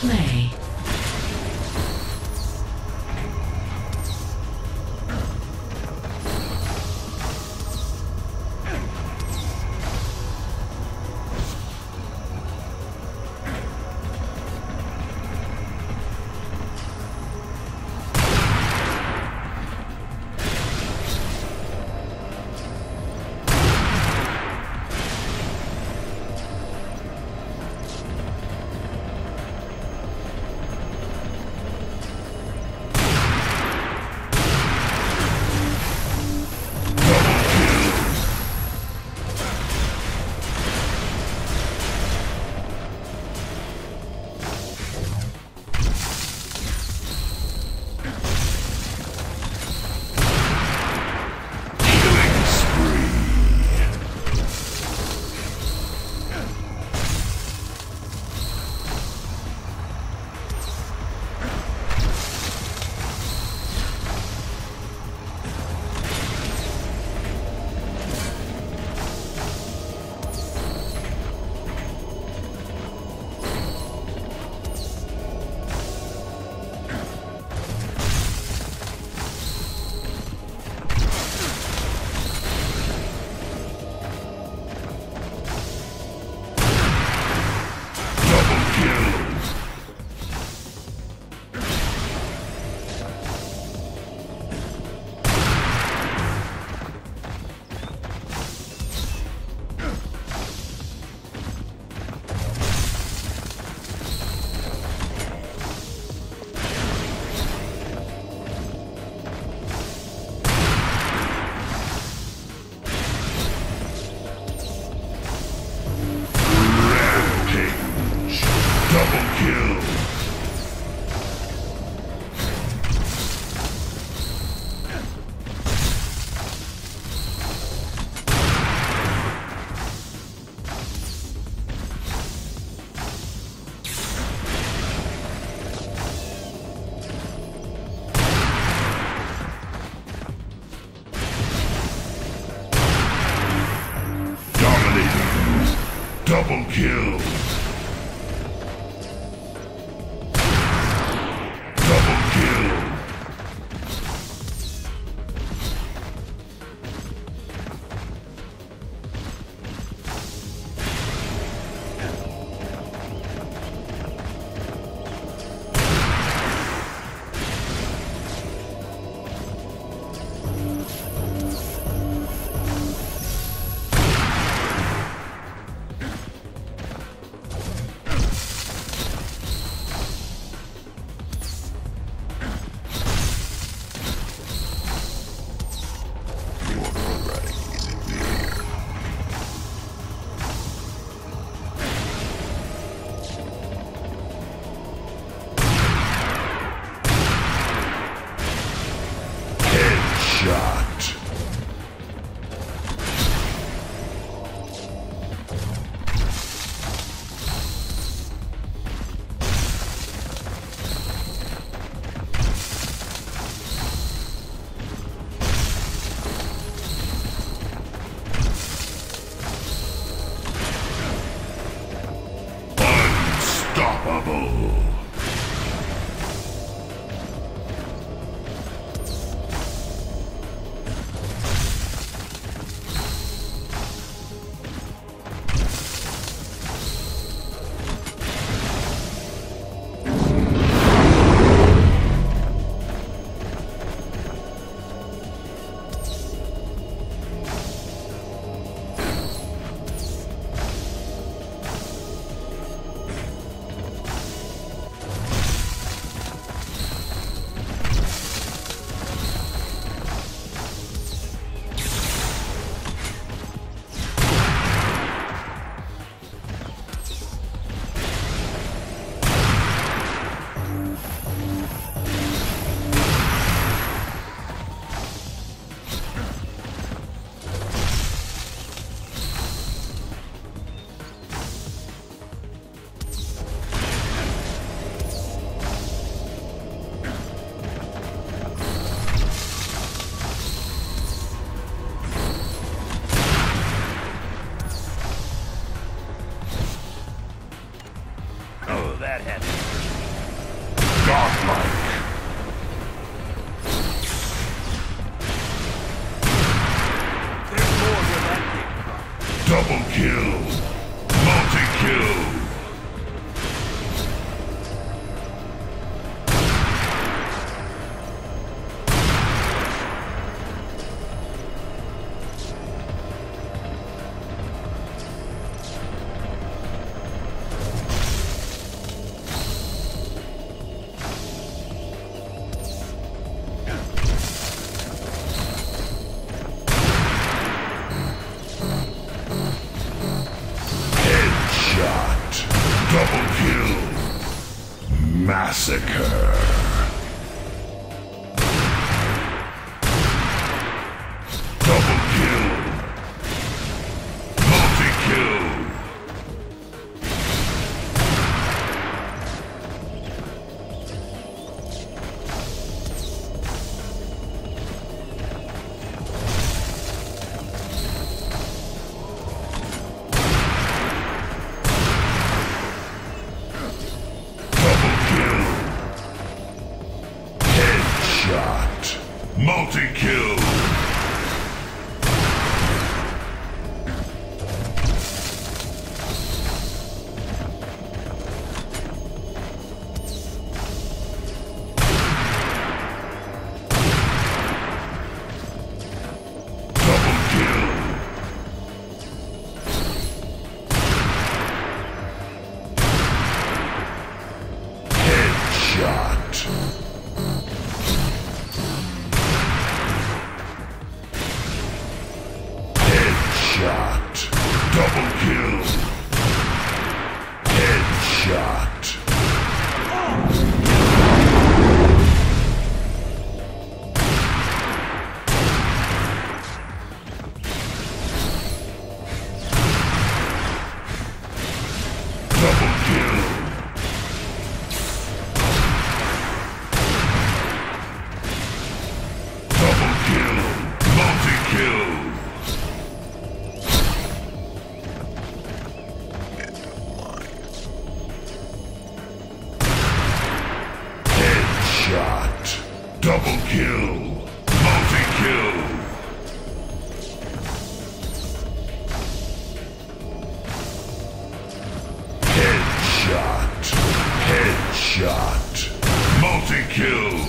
Play. Double Unstoppable. Headshot. Multi-kill.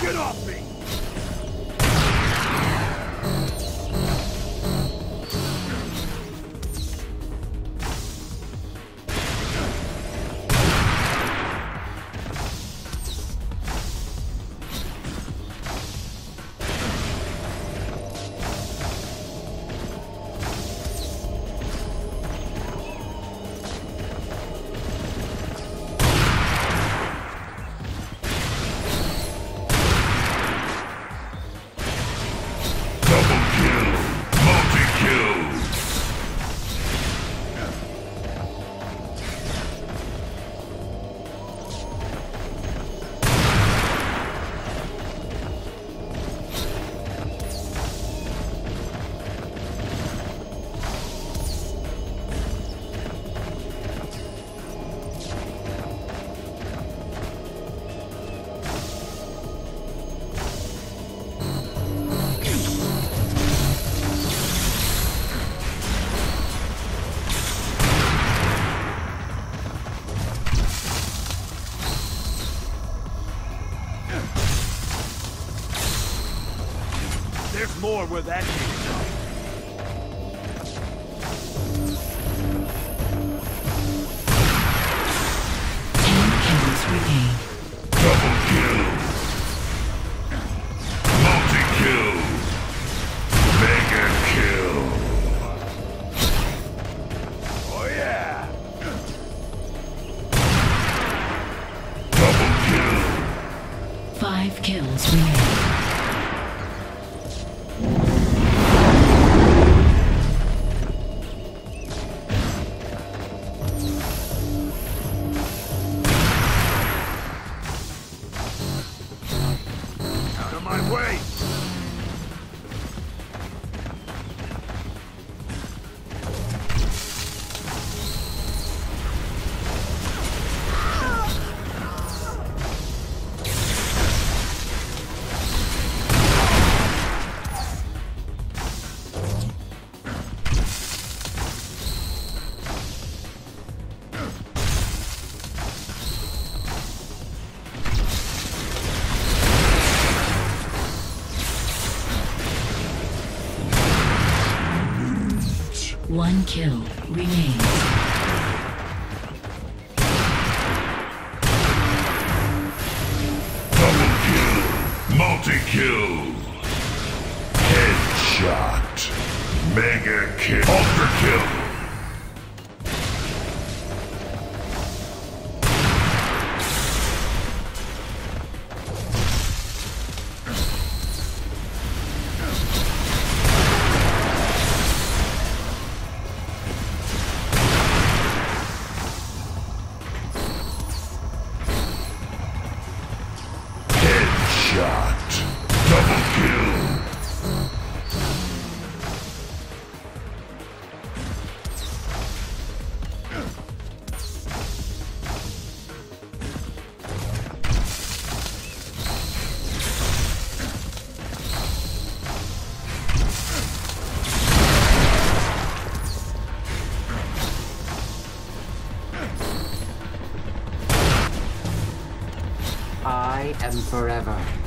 Get off me! Where that One kill remains. Double kill. Multi-kill. Headshot. Mega kill. Ultra kill. Headshot. Double kill. I am forever.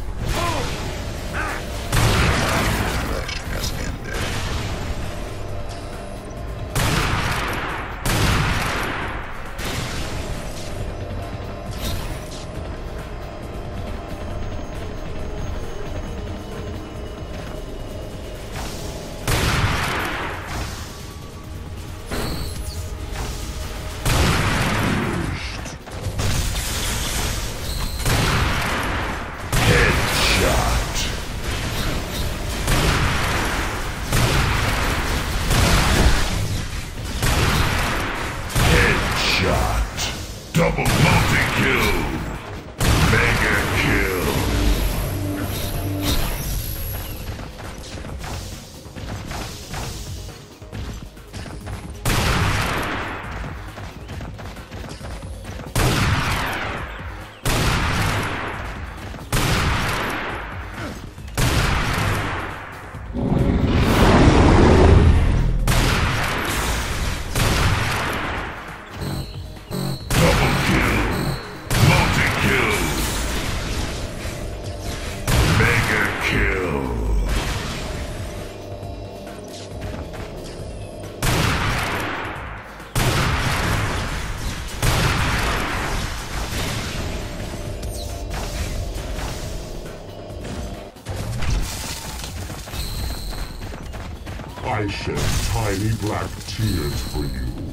I shed tiny black tears for you.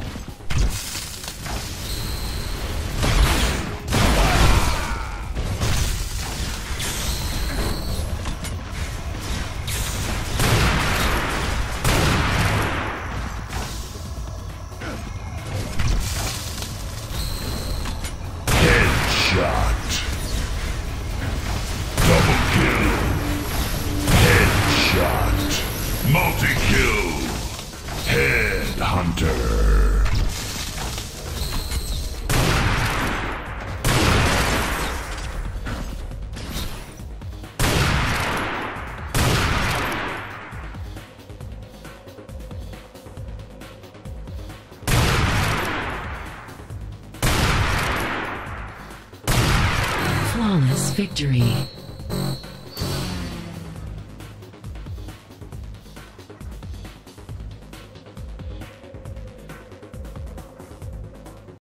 Victory.